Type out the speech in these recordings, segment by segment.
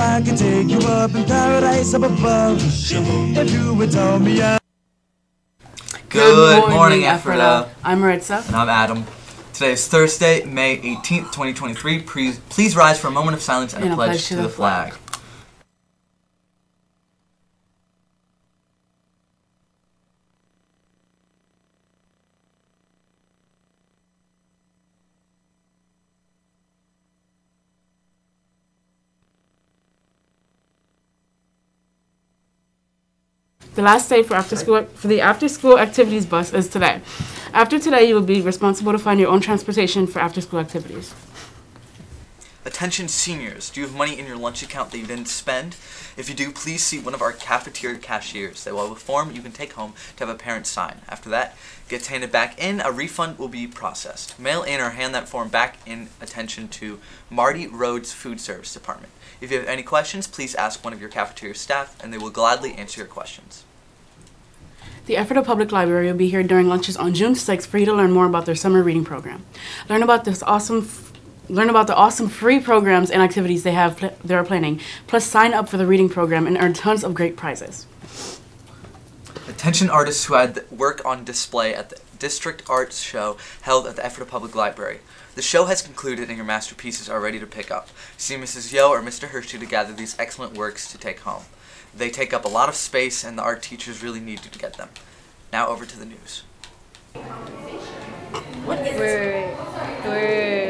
If I could take you up in paradise up above, if you would tell me I Good, morning, Ephrata. I'm Maritza. And I'm Adam. Today is Thursday, May 18th, 2023. Please, please rise for a moment of silence and, a pledge, to the flag. The last day for after school for the after school activities bus is today. After today, you will be responsible to find your own transportation for after school activities. Attention seniors, do you have money in your lunch account that you didn't spend? If you do, please see one of our cafeteria cashiers. They will have a form you can take home to have a parent sign. After that, gets handed back in, a refund will be processed. Mail in or hand that form back in attention to Marty Rhodes Food Service Department. If you have any questions, please ask one of your cafeteria staff and they will gladly answer your questions. The Ephrata Public Library will be here during lunches on June 6th for you to learn more about their summer reading program. Learn about this awesome learn about the awesome free programs and activities they have pl- they are planning. Plus sign up for the reading program and earn tons of great prizes. Attention artists who had work on display at the District Arts Show held at the Ephrata Public Library. The show has concluded and your masterpieces are ready to pick up. See Mrs. Yo or Mr. Hershey to gather these excellent works to take home. They take up a lot of space and the art teachers really need you to get them. Now over to the news. Wait, wait, wait, wait,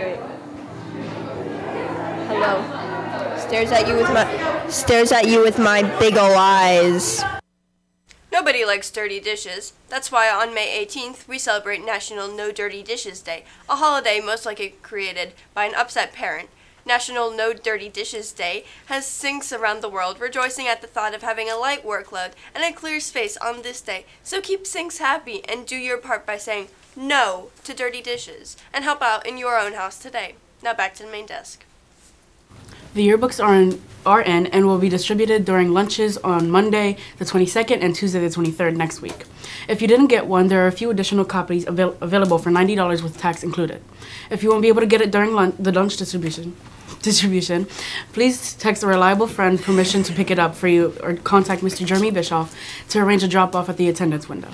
wait. Stares at you with my stares at you with my big ol' eyes. Nobody likes dirty dishes. That's why on May 18th, we celebrate National No Dirty Dishes Day, a holiday most likely created by an upset parent. National No Dirty Dishes Day has sinks around the world rejoicing at the thought of having a light workload and a clear space on this day. So keep sinks happy and do your part by saying no to dirty dishes and help out in your own house today. Now back to the main desk. The yearbooks are in, are in and will be distributed during lunches on Monday the 22nd and Tuesday the 23rd next week. If you didn't get one, there are a few additional copies avail- available for $90 with tax included. If you won't be able to get it during lun- the lunch distribution, distribution, please text a reliable friend permission to pick it up for you or contact Mr. Jeremy Bischoff to arrange a drop off at the attendance window.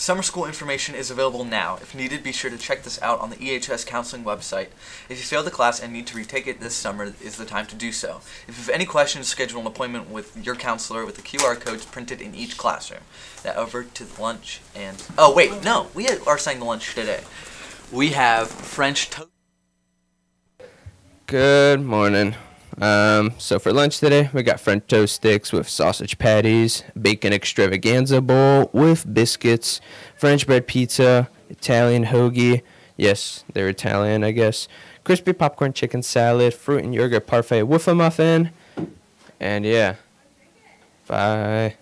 Summer school information is available now. If needed, be sure to check this out on the EHS counseling website. If you failed the class and need to retake it this summer, is the time to do so. If you have any questions, schedule an appointment with your counselor with the QR codes printed in each classroom. Now over to lunch and oh wait, no, we are saying the lunch today. We have French toast. Good morning. Um, so for lunch today, we got French toast sticks with sausage patties, bacon extravaganza bowl with biscuits, French bread pizza, Italian hoagie. Yes, they're Italian, I guess. Crispy popcorn chicken salad, fruit and yogurt parfait with a muffin. And yeah. Bye.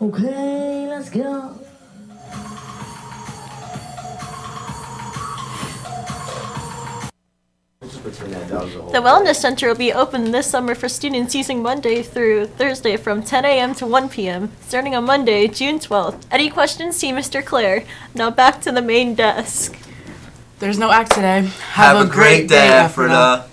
Okay, let's go. The Wellness Center will be open this summer for students using Monday through Thursday from 10 a.m. to 1 p.m. starting on Monday, June 12th. Any questions? See Mr. Clare. Now back to the main desk. There's no act today. Have, a great day, Ephrata.